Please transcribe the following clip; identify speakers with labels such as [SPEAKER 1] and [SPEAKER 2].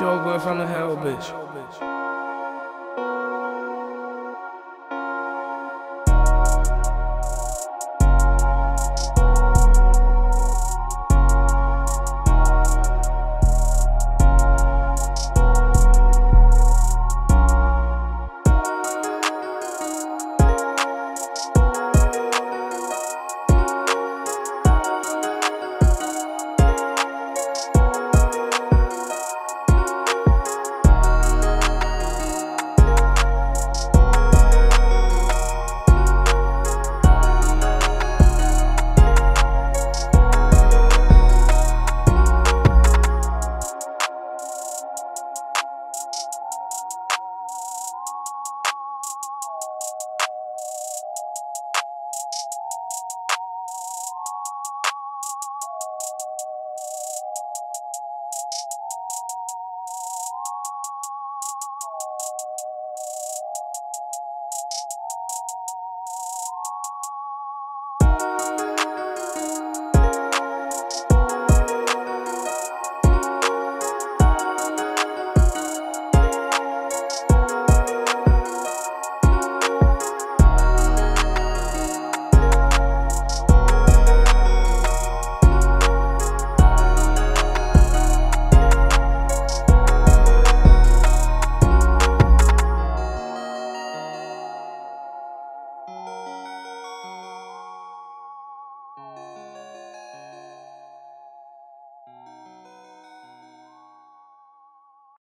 [SPEAKER 1] Joe boy from the hell, bitch.